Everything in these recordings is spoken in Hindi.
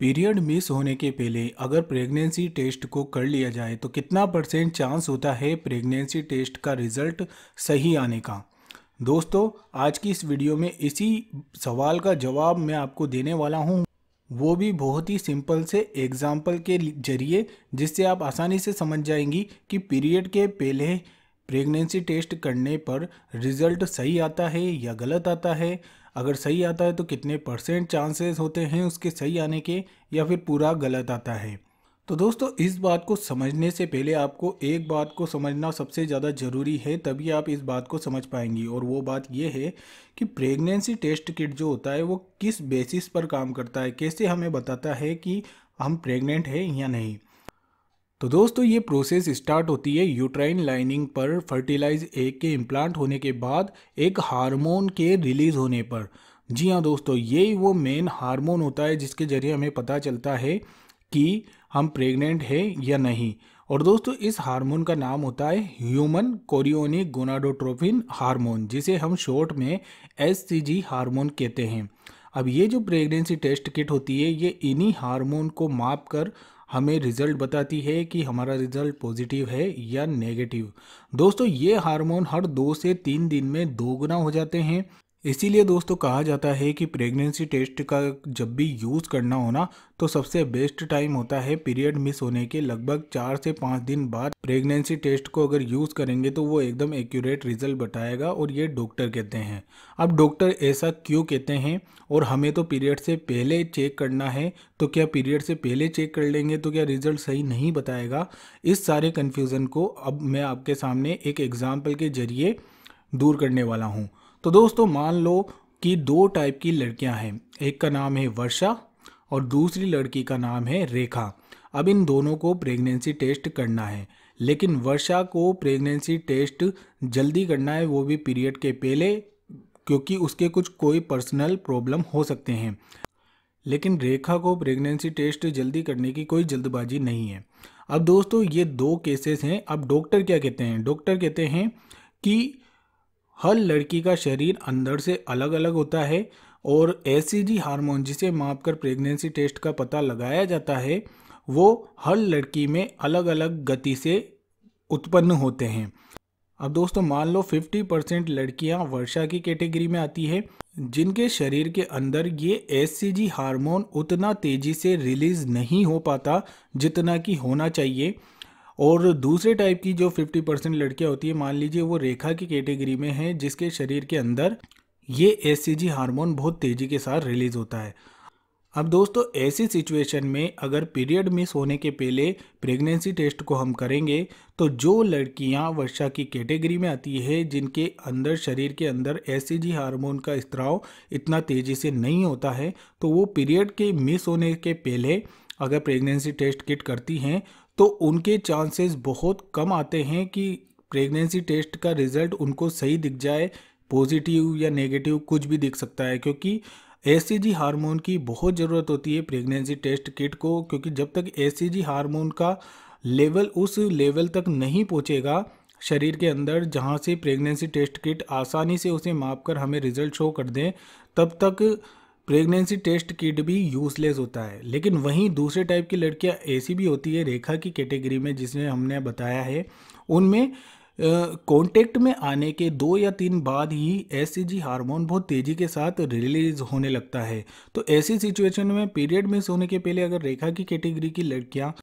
पीरियड मिस होने के पहले अगर प्रेगनेंसी टेस्ट को कर लिया जाए तो कितना परसेंट चांस होता है प्रेगनेंसी टेस्ट का रिज़ल्ट सही आने का? दोस्तों, आज की इस वीडियो में इसी सवाल का जवाब मैं आपको देने वाला हूँ। वो भी बहुत ही सिंपल से एग्ज़ाम्पल के ज़रिए, जिससे आप आसानी से समझ जाएँगी कि पीरियड के पहले प्रेगनेंसी टेस्ट करने पर रिज़ल्ट सही आता है या गलत आता है। अगर सही आता है तो कितने परसेंट चांसेस होते हैं उसके सही आने के या फिर पूरा गलत आता है? तो दोस्तों, इस बात को समझने से पहले आपको एक बात को समझना सबसे ज़्यादा ज़रूरी है, तभी आप इस बात को समझ पाएँगी। और वो बात ये है कि प्रेगनेंसी टेस्ट किट जो होता है वो किस बेसिस पर काम करता है? कैसे हमें बताता है कि हम प्रेग्नेंट हैं या नहीं? तो दोस्तों, ये प्रोसेस स्टार्ट होती है यूट्राइन लाइनिंग पर। फर्टिलाइज एग के इम्प्लांट होने के बाद एक हार्मोन के रिलीज़ होने पर। जी हाँ दोस्तों ये वो मेन हार्मोन होता है जिसके ज़रिए हमें पता चलता है कि हम प्रेग्नेंट हैं या नहीं। और दोस्तों, इस हार्मोन का नाम होता है ह्यूमन कोरियोनिक गोनाडोट्रोफिन हार्मोन जिसे हम शॉर्ट में एस हार्मोन कहते हैं। अब ये जो प्रेगनेंसी टेस्ट किट होती है, ये इन्हीं हार्मोन को माप कर हमें रिज़ल्ट बताती है कि हमारा रिज़ल्ट पॉजिटिव है या नेगेटिव। दोस्तों, ये हार्मोन हर दो से तीन दिन में दोगुना हो जाते हैं। इसीलिए दोस्तों कहा जाता है कि प्रेगनेंसी टेस्ट का जब भी यूज़ करना हो ना तो सबसे बेस्ट टाइम होता है पीरियड मिस होने के लगभग चार से पाँच दिन बाद प्रेगनेंसी टेस्ट को अगर यूज़ करेंगे तो वो एकदम एक्यूरेट रिज़ल्ट बताएगा और ये डॉक्टर कहते हैं। अब डॉक्टर ऐसा क्यों कहते हैं? और हमें तो पीरियड से पहले चेक करना है तो क्या पीरियड से पहले चेक कर लेंगे तो क्या रिज़ल्ट सही नहीं बताएगा? इस सारे कन्फ्यूज़न को अब मैं आपके सामने एक एग्ज़ाम्पल के ज़रिए दूर करने वाला हूँ। तो दोस्तों मान लो कि दो टाइप की लड़कियाँ हैं। एक का नाम है वर्षा और दूसरी लड़की का नाम है रेखा। अब इन दोनों को प्रेगनेंसी टेस्ट करना है। लेकिन वर्षा को प्रेगनेंसी टेस्ट जल्दी करना है, वो भी पीरियड के पहले, क्योंकि उसके कुछ कोई पर्सनल प्रॉब्लम हो सकते हैं। लेकिन रेखा को प्रेगनेंसी टेस्ट जल्दी करने की कोई जल्दबाजी नहीं है। अब दोस्तों ये दो केसेस हैं। अब डॉक्टर क्या कहते हैं? डॉक्टर कहते हैं कि हर लड़की का शरीर अंदर से अलग अलग होता है और एस हार्मोन जिसे मापकर प्रेगनेंसी टेस्ट का पता लगाया जाता है, वो हर लड़की में अलग अलग गति से उत्पन्न होते हैं। अब दोस्तों, मान लो 50 परसेंट लड़कियाँ वर्षा की कैटेगरी में आती है, जिनके शरीर के अंदर ये एससीजी हार्मोन उतना तेज़ी से रिलीज़ नहीं हो पाता जितना कि होना चाहिए। और दूसरे टाइप की जो 50 परसेंट लड़कियाँ होती है, मान लीजिए वो रेखा की कैटेगरी में है, जिसके शरीर के अंदर ये एस हार्मोन बहुत तेज़ी के साथ रिलीज़ होता है। अब दोस्तों, ऐसी सिचुएशन में अगर पीरियड मिस होने के पहले प्रेगनेंसी टेस्ट को हम करेंगे तो जो लड़कियाँ वर्षा की कैटेगरी में आती है, जिनके अंदर, शरीर के अंदर एस हार्मोन का स्त्राव इतना तेज़ी से नहीं होता है तो वो पीरियड के मिस होने के पहले अगर प्रेगनेंसी टेस्ट किट करती हैं तो उनके चांसेस बहुत कम आते हैं कि प्रेगनेंसी टेस्ट का रिज़ल्ट उनको सही दिख जाए पॉजिटिव या नेगेटिव कुछ भी दिख सकता है, क्योंकि एस हार्मोन की बहुत ज़रूरत होती है प्रेगनेंसी टेस्ट किट को, क्योंकि जब तक एस हार्मोन का लेवल उस लेवल तक नहीं पहुंचेगा शरीर के अंदर जहाँ से प्रेगनेंसी टेस्ट किट आसानी से उसे माप कर हमें रिज़ल्ट शो कर दें, तब तक प्रेगनेंसी टेस्ट किट भी यूजलेस होता है, लेकिन वहीं दूसरे टाइप की लड़कियाँ ऐसी भी होती है रेखा की कैटेगरी में जिसमें हमने बताया है। उनमें कांटेक्ट में आने के दो या तीन बाद ही एस हार्मोन बहुत तेज़ी के साथ रिलीज़ होने लगता है। तो ऐसी सिचुएशन में पीरियड मिस होने के पहले अगर रेखा की कैटेगरी की लड़कियाँ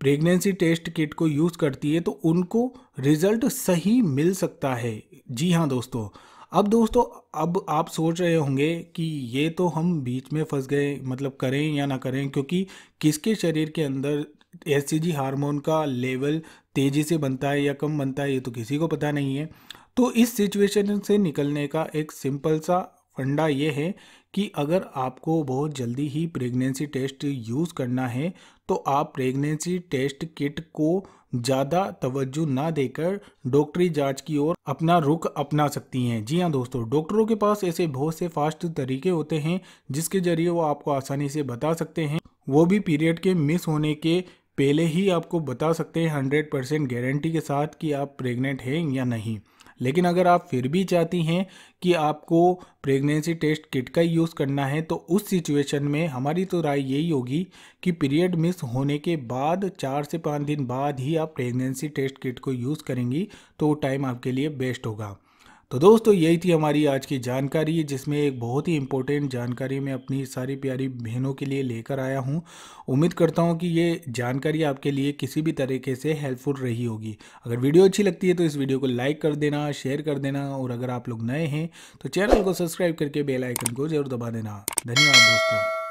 प्रेगनेंसी टेस्ट किट को यूज़ करती है तो उनको रिज़ल्ट सही मिल सकता है। जी हाँ दोस्तों अब दोस्तों, अब आप सोच रहे होंगे कि ये तो हम बीच में फंस गए मतलब करें या ना करें, क्योंकि किसके शरीर के अंदर एस हार्मोन का लेवल तेज़ी से बनता है या कम बनता है, ये तो किसी को पता नहीं है। तो इस सिचुएशन से निकलने का एक सिंपल सा फंडा ये है कि अगर आपको बहुत जल्दी ही प्रेगनेंसी टेस्ट यूज़ करना है तो आप प्रेगनेंसी टेस्ट किट को ज़्यादा तवज्जो ना देकर डॉक्टरी जाँच की ओर अपना रुख अपना सकती हैं। जी हाँ दोस्तों, डॉक्टरों के पास ऐसे बहुत से फास्ट तरीके होते हैं, जिसके ज़रिए वो आपको आसानी से बता सकते हैं। वो भी पीरियड के मिस होने के पहले ही आपको बता सकते हैं, हंड्रेड परसेंट गारंटी के साथ कि आप प्रेग्नेंट हैं या नहीं। लेकिन अगर आप फिर भी चाहती हैं कि आपको प्रेगनेंसी टेस्ट किट का यूज़ करना है तो उस सिचुएशन में हमारी तो राय यही होगी कि पीरियड मिस होने के बाद, चार से पाँच दिन बाद ही आप प्रेगनेंसी टेस्ट किट को यूज़ करेंगी तो वो टाइम आपके लिए बेस्ट होगा। तो दोस्तों, यही थी हमारी आज की जानकारी, जिसमें एक बहुत ही इम्पोर्टेंट जानकारी मैं अपनी सारी प्यारी बहनों के लिए लेकर आया हूँ। उम्मीद करता हूँ कि ये जानकारी आपके लिए किसी भी तरीके से हेल्पफुल रही होगी। अगर वीडियो अच्छी लगती है तो इस वीडियो को लाइक कर देना शेयर कर देना, और अगर आप लोग नए हैं तो चैनल को सब्सक्राइब करके बेलाइकन को ज़रूर दबा देना। धन्यवाद दोस्तों।